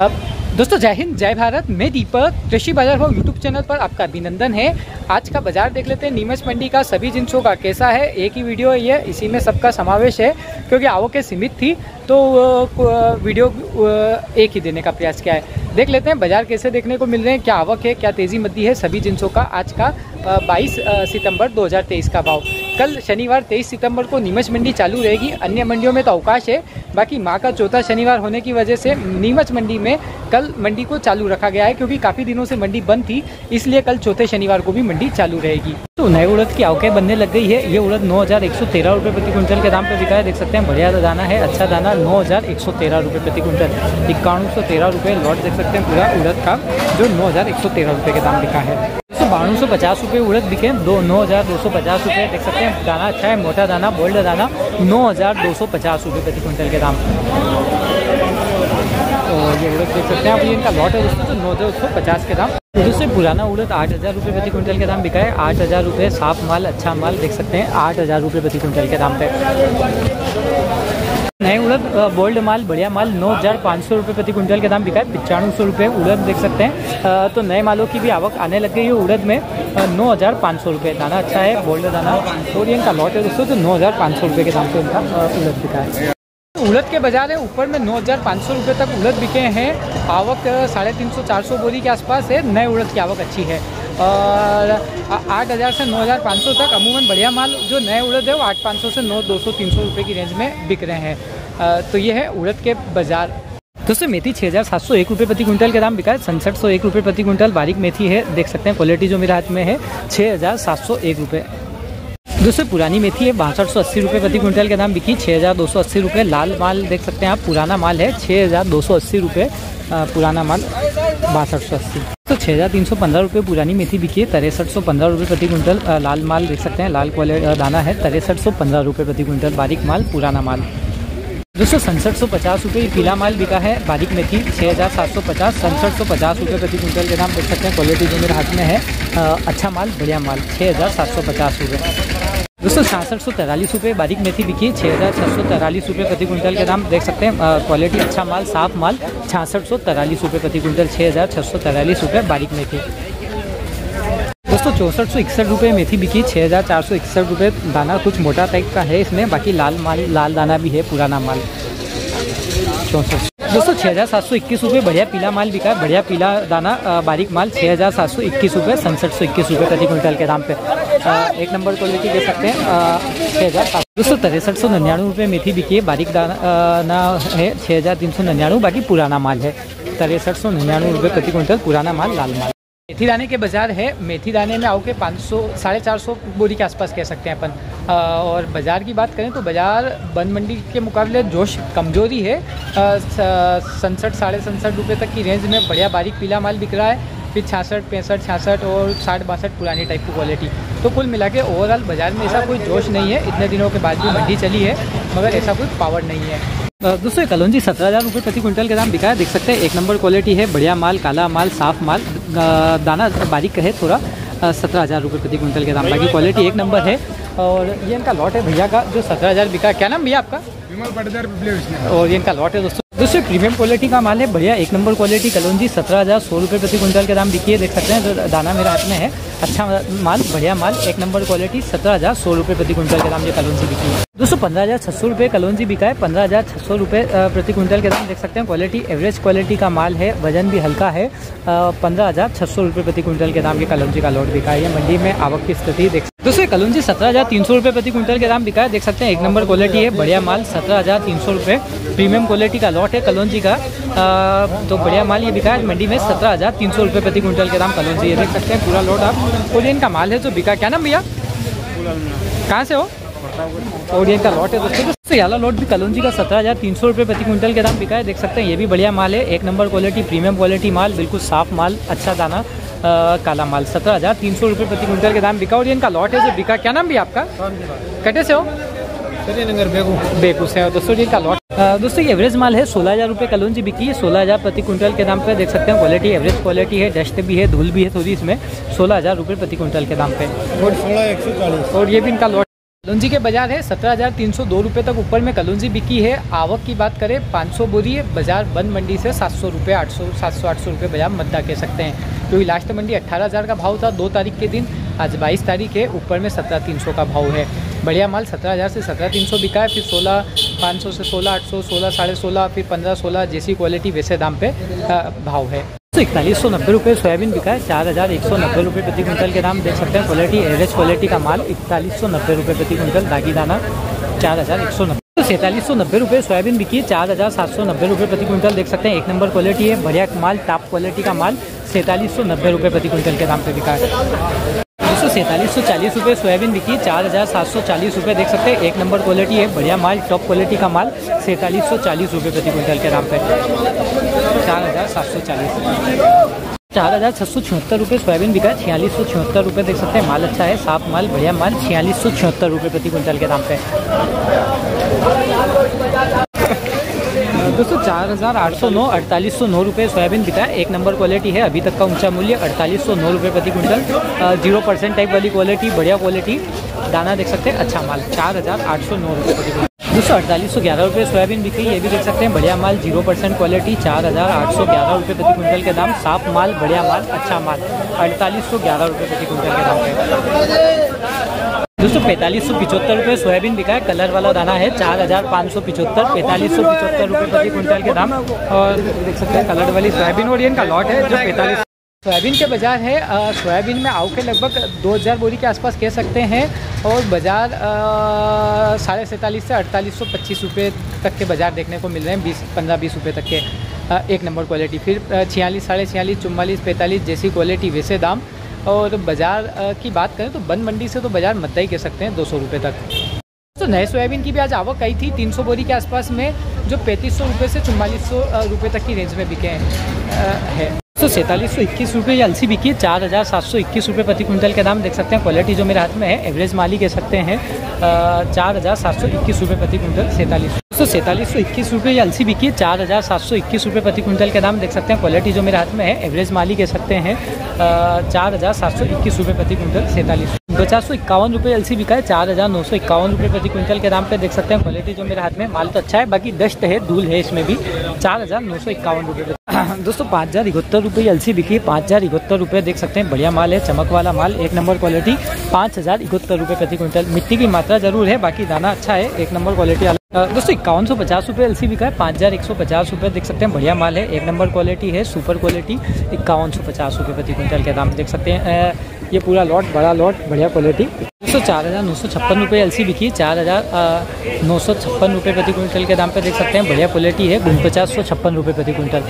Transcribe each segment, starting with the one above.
अब दोस्तों, जय हिंद, जय भारत। मैं दीपक, कृषि बाज़ार भाव यूट्यूब चैनल पर आपका अभिनंदन है। आज का बाज़ार देख लेते हैं। नीमच मंडी का सभी जिनसों का कैसा है, एक ही वीडियो है ये, इसी में सबका समावेश है, क्योंकि आवकें सीमित थी तो वीडियो एक ही देने का प्रयास किया है। देख लेते हैं, बाज़ार कैसे देखने को मिल रहे हैं, क्या आवक है, क्या तेज़ी मद्दी है, सभी जिनसों का आज का 22 सितंबर 2023 का भाव। कल शनिवार 23 सितंबर को नीमच मंडी चालू रहेगी, अन्य मंडियों में तो अवकाश है बाकी माँ का चौथा शनिवार होने की वजह से नीमच मंडी में कल मंडी को चालू रखा गया है, क्योंकि काफ़ी दिनों से मंडी बंद थी, इसलिए कल चौथे शनिवार को भी मंडी चालू रहेगी। तो नए उड़द की आवकें बनने लग गई है। ये उड़द नौ हज़ार एक सौ तेरह रुपये प्रति क्विंटल के दाम पर बिका है देख सकते हैं, बढ़िया दाना है अच्छा दाना, नौ हज़ार एक सौ तेरह रुपये प्रति क्विंटल। इक्यावन सौ तेरह रुपये लॉट देख सकते हैं पूरा उड़द का, जो नौ हज़ार एक सौ तेरह रुपये के दाम बिका है। सौ बानवे सौ पचास रुपये उड़द बिके, दो, नौ हज़ार दो सौ पचास रुपये, देख सकते हैं। दाना अच्छा है, मोटा दाना, बोल्ड दाना, नौ हज़ार दो सौ पचास रुपये प्रति क्विंटल के दाम। और ये उड़द देख सकते हैं ये इनका लॉट है, दोस्तों तो नौ हज़ार एक सौ पचास के दाम। दूसरे पुराना उड़द आठ हज़ार रुपये प्रति क्विंटल के दाम बिका है आठ हज़ार रुपये, साफ़ माल अच्छा माल, देख सकते हैं, आठ हज़ार रुपये प्रति क्विंटल के दाम पे। नए उड़द बोल्ड माल, बढ़िया माल, नौ हज़ार पाँच सौ रुपये प्रति क्विंटल के दाम बिका है। पचानवे सौ रुपये उड़द देख सकते हैं। तो नए मालों की भी आवक आने लग गई है उड़द में। नौ हज़ार पाँच सौ रुपये दाना अच्छा है, बोल्ड दाना। और ये इनका लॉट है दोस्तों तो नौ हज़ार पाँच सौ रुपये के दाम पे इनका उड़द बिका है। उड़द के बाज़ार है, ऊपर में नौ हज़ार पाँच सौ रुपये तक उड़द बिके हैं। आवक साढ़े तीन सौ, चार सौ बोरी के आसपास है। नए उड़द की आवक अच्छी है। और आठ हज़ार से नौ हज़ार पाँच सौ तक अमूमन बढ़िया माल जो नए उड़द है वो आठ पाँच सौ से नौ, दो सौ, तीन सौ रुपये की रेंज में बिक रहे हैं। तो ये है उड़द के बाज़ार। दोस्तों मेथी छः हज़ार सात सौ एक रुपये प्रति क्विंटल के दाम बिका है। सनसठ सौ एक रुपये प्रति क्विंटल। बारीक मेथी है, देख सकते हैं क्वालिटी जो मेरे हाथ में है छः हज़ार सात सौ एक रुपये दोस्तों पुरानी मेथी है, बासठ सौ अस्सी रुपये प्रति क्विंटल के दाम बिकी छः हज़ार दो सौ अस्सी रुपये लाल माल देख सकते हैं आप, पुराना माल है छः हज़ार दो सौ अस्सी रुपये पुराना माल, बासठ सौ अस्सी। तो छः हज़ार तीन सौ पंद्रह रुपये पुरानी मेथी बिकी है, तिरसठ सौ पंद्रह रुपये प्रति क्विंटल लाल माल देख सकते हैं, लाल क्वालिटी दाना है, तिरसठ सौ पंद्रह रुपये प्रति क्विंटल, बारीक माल, पुराना माल। दोस्तों सनसठ सौ पचास रुपये पीला माल बिका है, बारीक मेथी छः हज़ार सात सौ पचास सनसठ सौ पचास रुपये प्रति क्विंटल के दाम देख सकते हैं, क्वालिटी जो मेरे हाथ में है अच्छा माल, बढ़िया माल छः हज़ार सात सौ पचास रुपये दोस्तों छियासठ सौ तैंतालीस रुपये बारीक मेथी बिकी छः हज़ार छः सौ तैंतालीस रुपये प्रति क्विंटल के दाम देख सकते हैं। क्वालिटी अच्छा माल, साफ़ माल छियासठ सौ तैंतालीस रुपये प्रति क्विंटल छः हज़ार छः सौ तैंतालीस रुपये बारीक मेथी। दोस्तों, चौंसठ सौ इकसठ रुपये मेथी बिकी छः हज़ार चार सौ इकसठ रुपये दाना कुछ मोटा टाइप का है इसमें, बाकी लाल माल, लाल दाना भी है, पुराना माल। चौंसठ दोस्तों छः हज़ार सात सौ इक्कीस रुपये बढ़िया पीला माल बिका है। बढ़िया पीला दाना बारीक माल छः हज़ार सात सौ इक्कीस रुपये सनसठ सौ इक्कीस रुपये प्रति क्विंटल के दाम पे। एक नंबर को क्वालिटी दे सकते हैं छः हज़ार सात दोस्तों तिरसठ सौ निन्यानवे रुपये मेथी बिकी है, बारीक दाना है छः हज़ार तीन सौ निन्यानवे, बाकी पुराना माल है। तिरसठ सौ निन्यानवे रुपये प्रति क्विंटल पुराना माल, लाल माल। मेथी दाने के बाज़ार है। मेथी दाने में आओ के पाँच सौ, साढ़े चार सौ बोरी के आसपास कह सकते हैं अपन। और बाज़ार की बात करें तो बाज़ार बंद मंडी के मुकाबले जोश कमज़ोरी है। सनसठ, साढ़े सनसठ रुपये तक की रेंज में बढ़िया बारीक पीला माल बिक रहा है। फिर छियासठ, पैंसठ, छियासठ और साठ, बासठ पुरानी टाइप की क्वालिटी तो कुल मिला के ओवरऑल बाज़ार में ऐसा कोई जोश नहीं है। इतने दिनों के बाद भी मंडी चली है, मगर ऐसा कोई पावर नहीं है। दोस्तों कलौजी सत्रह हज़ार रुपये प्रति क्विंटल के दाम बिका है। देख सकते हैं एक नंबर क्वालिटी है बढ़िया माल काला माल साफ़ माल। दाना बारीक है थोड़ा सत्रह हज़ार रुपये प्रति क्विंटल के दाम। बाकी क्वालिटी एक नंबर है। और ये इनका लॉट है भैया का जो सत्रह हज़ार बिका क्या नाम भैया आपका? और ये इनका लॉट है दोस्तों। दोस्तों प्रीमियम क्वालिटी का माल है बढ़िया एक नंबर क्वालिटी कलौजी सत्रह हज़ार सौ रुपये प्रति क्विंटल के दाम बिकी है। देख सकते हैं जो दाना मेरे हाथ में है अच्छा माल बढ़िया माल एक नंबर क्वालिटी सत्रह हज़ार सौ रुपये प्रति क्विंटल के दाम ये कलौजी बिकी है। दोस्तों पंद्रह हज़ार छः सौ रुपये कलौजी बिका है। पंद्रह हज़ार छः सौ रुपये प्रति क्विंटल के दाम देख सकते हैं। क्वालिटी एवरेज क्वालिटी का माल है वज़न भी हल्का है। पंद्रह हज़ार छः सौ रुपये प्रति क्विंटल के दाम के कलौजी का लॉट बिका है। ये मंडी में आवक की स्थिति देख दोस्तों कलौजी सत्रह हज़ार तीन सौ रुपये प्रति क्विंटल के दाम बिका है। देख सकते हैं एक नंबर क्वालिटी है बढ़िया माल सत्रह हज़ार तीन सौ रुपये। प्रीमियम क्वालिटी का लॉट है कलौजी का। तो बढ़िया माल ये बिका है। मंडी में सत्रह हज़ार तीन सौ रुपये प्रति क्विंटल के दाम कलौजी ये देख सकते हैं। पूरा लॉट आप। ओडियन का माल है जो बिका क्या नाम भैया? कहाँ से हो? ओडियन का लॉट है दोस्तों। दोस्तों याला लॉट भी कलौजी का सत्रह हज़ार तीन सौ रुपये प्रति क्विंटल के दाम बिका है। देख सकते हैं ये भी बढ़िया माल है। एक नंबर क्वालिटी प्रीमियम क्वालिटी माल बिल्कुल साफ़ माल अच्छा दाना काला माल। सत्रह हज़ार तीन सौ रुपये प्रति क्विंटल के दाम बिका और इनका लॉट है जो बिका। क्या नाम भी आपका? कटे से हो? श्रीनगर बेगू बेगू से दोस्तों जी का लॉट दोस्तों ये एवरेज माल है। सोलह हज़ार रुपये कलौजी बिकी है। सोलह हज़ार प्रति क्विंटल के दाम पे देख सकते हैं। क्वालिटी एवरेज क्वालिटी है। डस्ट भी है धूल भी है थोड़ी इसमें। सोलह हज़ार रुपये प्रति क्विंटल के दाम पे। और सोलह एक सौ चालीस। और ये भी इनका लॉट कलौंजी के बाज़ार है। सत्रह हज़ार तीन सौ दो रुपये तक ऊपर में कलौंजी बिकी है। आवक की बात करें, पाँच सौ बोरी है। बाज़ार बंद मंडी से सात सौ रुपये आठ सौ, सात सौ, आठ सौ रुपये बाज़ार मद्दा कह सकते हैं। क्योंकि लास्ट मंडी अट्ठारह हज़ार का भाव था, दो तारीख के दिन। आज बाईस तारीख है, ऊपर में सत्रह तीन सौ का भाव है। बढ़िया माल सत्रह हज़ार से सत्रह तीन सौ बिका है, फिर सोलह, पाँच सौ से सोलह, आठ सौ, सोलह, साढ़े सोलह, फिर पंद्रह सोलह, जैसी क्वालिटी वैसे दाम पे भाव है। तो इकतालीस सौ नब्बे रुपये सोयाबीन बिका है, चार हज़ार एक सौ नब्बे रुपये प्रति क्विंटल के दाम। देख सकते हैं क्वालिटी एवरेज क्वालिटी का माल इकतालीस सौ नब्बे रुपये प्रति क्विंटल दागी दाना चार हज़ार एक सौ नब्बे। सैंतालीस सौ नब्बे रुपये सोयाबीन बिकी है, चार हज़ार सात सौ नब्बे रुपये प्रति क्विंटल, देख सकते हैं, एक नंबर क्वालिटी है, बढ़िया माल टॉप क्वालिटी का माल, सैंतालीस सौ नब्बे रुपये प्रति क्विंटल के दाम पे बिका है। सौ सैंतालीस सौ चालीस रुपये सोयाबीन बिकी चार हज़ार सात सौ चालीस रुपये देख सकते हैं, एक नंबर क्वालिटी है, बढ़िया माल टॉप क्वालिटी का माल, सैंतालीस सौ चालीस रुपये प्रति क्विंटल के दाम पे। चार हज़ार सात सौ चालीस। चार हज़ार छः सौ छिहत्तर रुपये सोयाबीन बिका है, छियालीस सौ छिहत्तर रुपये देख सकते हैं, माल अच्छा है, साफ़ माल, बढ़िया माल, छियालीस सौ छिहत्तर रुपये प्रति क्विंटल के दाम पे। दोस्तों, चार हज़ार आठ सौ नौ, अड़तालीस सौ नौ रुपये सोयाबीन बिका एक नंबर क्वालिटी है, अभी तक का ऊँचा मूल्य, अड़तालीस सौ नौ रुपये प्रति क्विंटल ज़ीरो परसेंट टाइप वाली क्वालिटी बढ़िया क्वालिटी दाना देख सकते हैं अच्छा माल, चार हज़ार आठ सौ नौ रुपये प्रति क्विंटल। दोस्तों अड़तालीस सौ ग्यारह रुपये सोयाबीन बिकी ये भी देख सकते हैं, बढ़िया माल ज़ीरो परसेंट क्वालिटी चार हज़ार आठ सौ ग्यारह रुपये प्रति क्विंटल के दाम, साफ़ माल, बढ़िया माल अच्छा माल, अड़तालीस सौ ग्यारह रुपये प्रति क्विंटल के दाम पे दोस्तों, पैंतालीस सौ पिचहत्तर रुपये सोयाबीन बिका है, कलर वाला दाना है, चार हज़ार पाँच सौ पिचहत्तर, पैंतालीस सौ पिचहत्तर रुपये प्रति क्विंटल के दाम। और देख सकते हैं, कलर वाली सोयाबीन और इनका लॉट है, जो पैंतालीस सोयाबीन के बाज़ार है। सोयाबीन में आव के लगभग 2000 बोरी के आसपास कह सकते हैं और बाज़ार साढ़े सैंतालीस से अड़तालीस सौ पच्चीस रुपये तक के बाज़ार देखने को मिल रहे हैं बीस पंद्रह बीस रुपये तक के आ, एक नंबर क्वालिटी फिर छियालीस साढ़े छियालीस चुम्बालीस पैंतालीस जैसी क्वालिटी वैसे दाम। और बाज़ार की बात करें तो बंद मंडी से तो बाज़ार मद्दा ही कह सकते हैं दो सौ रुपये तक। तो नए सोयाबीन की भी आज आवक आई थी 300 बोरी के आसपास में जो पैंतीस सौ रुपये से चुम्बालीस सौ रुपये तक की रेंज में बिके हैं है। तो सैंतालीस सौ इक्कीस रुपये अलसी बिकी है, चार हज़ार सात सौ इक्कीस रुपये प्रति क्विंटल के दाम देख सकते हैं। क्वालिटी जो मेरे हाथ में है एवरेज माली कह सकते हैं। चार हज़ार सात सौ इक्कीस रुपये प्रति क्विंटल, सैंतालीस। सौ सैंतालीस सौ इक्कीस रुपये अलसी बिकी है चार हज़ार सात सौ इक्कीस रुपये प्रति क्विंटल के दाम देख सकते हैं। क्वालिटी जो मेरे हाथ में है, एवरेज माली कह सकते हैं चार हज़ार सात सौ इक्कीस रुपये प्रति क्विंटल, सैंतालीस। पचास सौ इक्यावन रुपये एलसी बिका है, चार हज़ार नौ सौ इक्यावन रुपये प्रति क्विंटल के दाम पे देख सकते हैं। क्वालिटी जो मेरे हाथ में माल तो अच्छा है, बाकी डस्ट है, धूल है इसमें भी, चार हज़ार नौ सौ इक्यावन रुपये दोस्तों, पाँच हज़ार इकहत्तर रुपये एल बिकी है पाँच हज़ार इकहत्तर रुपये देख सकते हैं। बढ़िया माल है चमक वाला माल, एक नंबर क्वालिटी, पाँच हज़ार इकहत्तर रुपये प्रति क्विंटल। मिट्टी की मात्रा ज़रूर है, बाकी दाना अच्छा है, एक नंबर क्वालिटी वाला। दोस्तों, इक्यावन सौ पचास रुपये एल बिका है, पाँच हज़ार एक सौ पचास रुपये देख सकते हैं, बढ़िया माल है, एक नंबर क्वालिटी है सुपर क्वालिटी इक्यावन सौ पचास रुपये प्रति क्विंटल के दाम देख सकते हैं। ये पूरा लॉट बड़ा लॉट बढ़िया क्वालिटी दोस्तों, चार हज़ार नौ सौ छप्पन रुपये एल सी बिकी चार हज़ार नौ सौ छप्पन रुपये प्रति क्विंटल के दाम पे देख सकते हैं, बढ़िया क्वालिटी है पचास सौ छप्पन रुपये प्रति क्विंटल।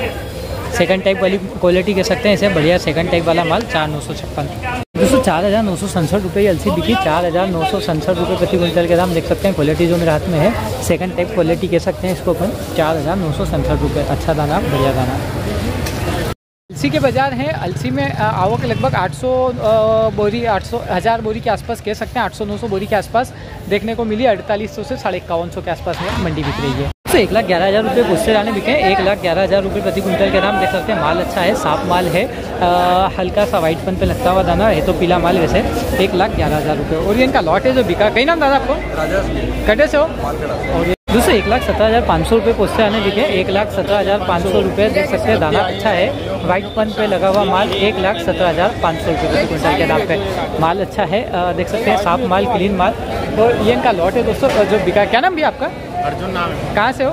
सेकंड टाइप वाली क्वालिटी कह सकते हैं इसे, बढ़िया सेकंड टाइप वाला माल, चार नौ सौ छप्पन। चार हज़ार नौ सौ सड़सठ रुपये एल सी बिकी चार हज़ार नौ सौ सड़सठ रुपये प्रति क्विंटल के दाम देख सकते हैं। क्वालिटी जो मेरे हाथ में है सेकंड टाइप क्वालिटी कह सकते हैं इसको अपन। चार हज़ार नौ सौ सड़सठ रुपये अच्छा दाना, बढ़िया दाना। अलसी के बाज़ार हैं अलसी में आवक लगभग 800 बोरी 800 हज़ार बोरी के आसपास कह सकते हैं 800-900 बोरी के आसपास देखने को मिली, अड़तालीस सौ से साढ़े इक्यावन सौ के आसपास में मंडी बिक रही है। तो एक लाख ग्यारह हज़ार रुपये गुस्से जाने बिके एक लाख ग्यारह हज़ार रुपये प्रति क्विंटल के दाम देख सकते हैं। माल अच्छा है साफ़ माल है। आ, हल्का सा वाइट पन पे लगता हुआ दाना है तो पीला माल वैसे। एक लाख ग्यारह हज़ार रुपये। और ये इनका लॉट है जो बिका। कहीं नाम दादा आपको? कटे से। हो? और दूसरे एक लाख सत्रह हज़ार पाँच सौ रुपये पोस्ते आने दिखे एक लाख सत्रह हज़ार पाँच सौ रुपये देख सकते हैं। दाना अच्छा है। वाइट पन पे लगा हुआ माल एक लाख सत्रह हज़ार पाँच सौ रुपये प्रति क्विंटल के दाम पे। माल अच्छा है। देख सकते हैं साफ़ माल क्लीन माल। और ये इनका लॉट है दोस्तों। जो बिका। क्या नाम भी आपका? अर्जुन नाम है। कहाँ से हो?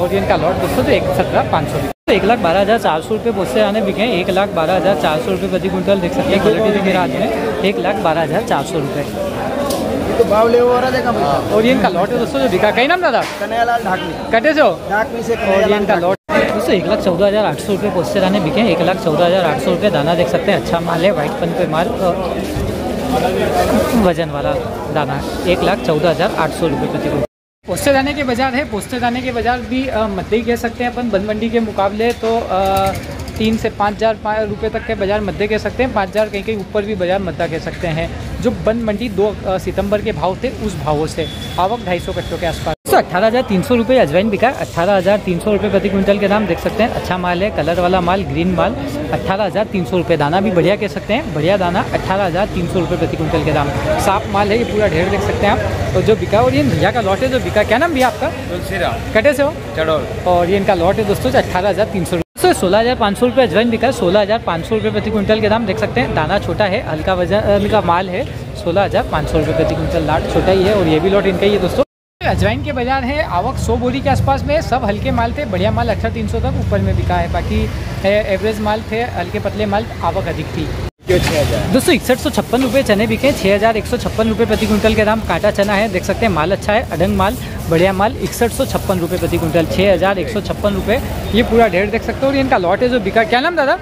और इनका लॉट दोस्तों जो एक सत्रह पाँच सौ तो एक लाख बारह हज़ार चार सौ रुपये पोस्ते आने बिके एक लाख बारह हज़ार चार सौ रुपये प्रति क्विंटल देख सकते हैं। क्वालिटी जो मेरे हाथ में एक लाख बारह हज़ार चार सौ रुपये। तो भाव ले हो रहा देखा और ये इनका लॉट है दोस्तों जो बिका कहीं नाम दादा? कन्हैयालाल ढाकनी कटे से हो? ढाकनी से और ये इनका लॉट दोस्तों एक लाख चौदह हज़ार आठ सौ रुपये पोस्टर आने बिके एक लाख चौदह हज़ार आठ सौ रुपये दाना देख सकते हैं। अच्छा माल है वाइट पन पे माल वज़न वाला दाना एक लाख चौदह हज़ार आठ सौ रुपये प्रति क्विंटल पोस्टर दाने के बाज़ार है। पोस्टर दाने के बाज़ार भी मध्य कह सकते हैं अपन। बंद मंडी के मुकाबले तो आ, तीन से पाँच हज़ार रुपये तक के बाज़ार मध्य कह सकते हैं। पाँच हज़ार कहीं कहीं ऊपर भी बाज़ार मध्य कह सकते हैं। जो बन मंडी दो सितंबर के भाव थे उस भावों से। आवक ढाई सौ कट्टों के आसपास। तो अट्ठारह हज़ार तीन सौ रुपये अजवाइन बिका अट्ठारह हज़ार तीन सौ रुपये प्रति क्विंटल के दाम देख सकते हैं। अच्छा माल है कलर वाला माल ग्रीन माल अट्ठारह हज़ार तीन सौ रुपये दाना भी बढ़िया कह सकते हैं। बढ़िया दाना अट्ठारह हज़ार तीन सौ रुपये प्रति क्विंटल के दाम। साफ़ माल है ये पूरा ढेर देख सकते हैं आप। तो जो बिका और ये भैया का लॉट है जो बिका क्या नाम भैया आपका? तुलसीराम कटे से हो? चढ़ोल। और ये इनका लॉट है दोस्तों अट्ठारह हज़ार तीन सौ सर सोलह हज़ार पाँच सौ रुपये अजवाइन बिका सोलह हज़ार पाँच सौ रुपये प्रति क्विंटल के दाम देख सकते हैं। दाना छोटा है हल्का वज़न का माल है सोलह हज़ार पाँच सौ रुपये प्रति क्विंटल। लाट छोटा ही है और ये भी लॉट इनका ही है दोस्तों। अजवाइन के बाज़ार है आवक सौ बोरी के आसपास में सब हल्के माल थे बढ़िया माल तीन सौ तक ऊपर में बिका है बाकी एवरेज माल थे हल्के पतले माल आवक अधिक थी। दोस्तों इकसठ सौ छप्पन रुपये चने बिके छः हज़ार एक सौ छप्पन रुपये प्रति क्विंटल के दाम काटा चना है देख सकते हैं माल अच्छा है अडंग माल बढ़िया माल इकसठ सौ छप्पन रुपये प्रति क्विंटल छः हज़ार एक सौ छप्पन रुपये ये पूरा ढेर देख सकते हो और इनका लॉट है जो बिका क्या नाम दादा?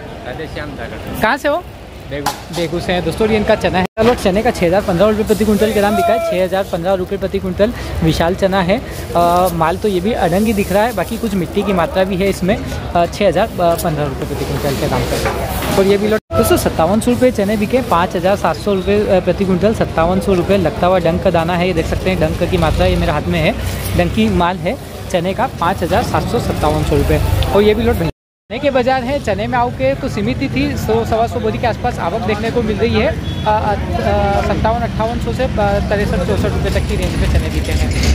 श्याम कहाँ से हो? बेगू बेगू से है। दोस्तों ये इनका चना है। चलो चने का छः हज़ार पंद्रह रुपये प्रति क्विंटल के दाम बिका है। छः हज़ार पंद्रह रुपये प्रति क्विंटल विशाल चना है। आ, माल तो ये भी अडंग दिख रहा है बाकी कुछ मिट्टी की मात्रा भी है इसमें। छः हज़ार पंद्रह रुपये प्रति क्विंटल के दाम पर। और ये भी लोग दोस्तों सत्तावन सौ रुपये चने बिके पाँच हज़ार सात सौ रुपये प्रति क्विंटल। सत्तावन सौ रुपये लगता हुआ डंक का दाना है। ये देख सकते हैं डंक की मात्रा ये मेरे हाथ में है। डंक माल है चने का पाँच हज़ार सात सौ सत्तावन सौ रुपये और ये भी लोट चने के बाज़ार है, चने में आओ के तो सीमित ही थी, सौ, सवा सौ बोरी के आसपास आवक देखने को मिल रही है। सत्तावन, अट्ठावन सौ से तिरसठ, चौसठ रुपये तक की रेंज में चने बीते हैं।